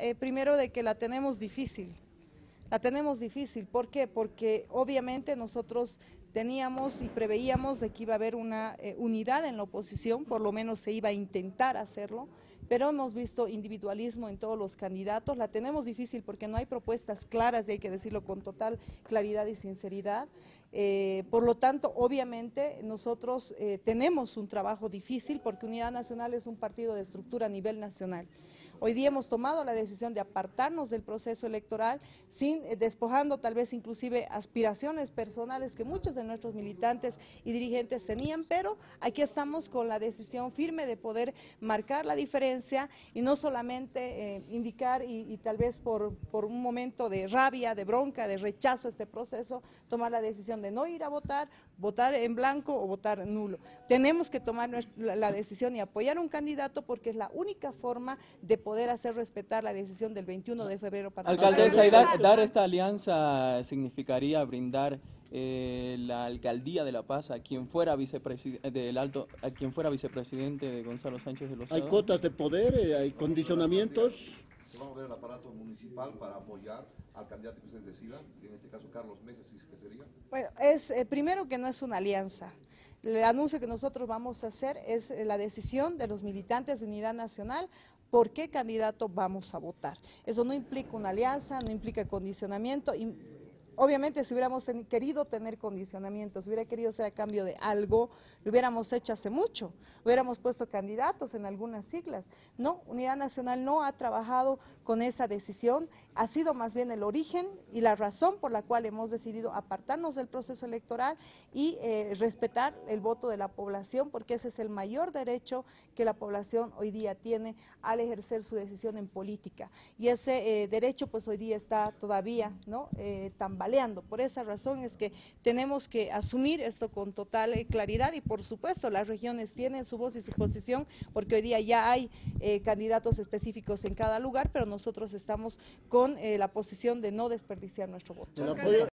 Eh, primero de que la tenemos difícil. La tenemos difícil. ¿Por qué? Porque obviamente nosotros teníamos y preveíamos de que iba a haber una eh, unidad en la oposición, por lo menos se iba a intentar hacerlo, pero hemos visto individualismo en todos los candidatos. La tenemos difícil porque no hay propuestas claras y hay que decirlo con total claridad y sinceridad. Eh, por lo tanto, obviamente nosotros tenemos un trabajo difícil porque Unidad Nacional es un partido de estructura a nivel nacional. Hoy día hemos tomado la decisión de apartarnos del proceso electoral, sin eh, despojando tal vez inclusive aspiraciones personales que muchos de nuestros militantes y dirigentes tenían, pero aquí estamos con la decisión firme de poder marcar la diferencia y no solamente eh, indicar y, tal vez por, por un momento de rabia, de bronca, de rechazo a este proceso, tomar la decisión de no ir a votar, votar en blanco o votar nulo. Tenemos que tomar la decisión y apoyar un candidato porque es la única forma de poder hacer respetar la decisión del 21 de febrero para Alcaldesa, y dar, dar, esta alianza significaría brindar eh, la alcaldía de La Paz a quien fuera vicepresidente del alto, a quien fuera vicepresidente de Gonzalo Sánchez de los Hay cotas de poder, eh, hay condicionamientos. ¿Se va a mover el aparato municipal para apoyar al candidato que ustedes decidan? En este caso, Carlos Meses, ¿qué sería? Bueno, es, eh, primero que no es una alianza. El anuncio que nosotros vamos a hacer es la decisión de los militantes de Unidad Nacional por qué candidato vamos a votar. Eso no implica una alianza, no implica condicionamiento. Obviamente si hubiéramos querido tener condicionamientos, si hubiera querido ser a cambio de algo, lo hubiéramos hecho hace mucho, hubiéramos puesto candidatos en algunas siglas. No, Unidad Nacional no ha trabajado con esa decisión, ha sido más bien el origen y la razón por la cual hemos decidido apartarnos del proceso electoral y eh, respetar el voto de la población, porque ese es el mayor derecho que la población hoy día tiene al ejercer su decisión en política. Y ese eh, derecho pues hoy día está todavía ¿no? Eh, tan por esa razón es que tenemos que asumir esto con total eh, claridad y por supuesto las regiones tienen su voz y su posición porque hoy día ya hay eh, candidatos específicos en cada lugar, pero nosotros estamos con eh, la posición de no desperdiciar nuestro voto.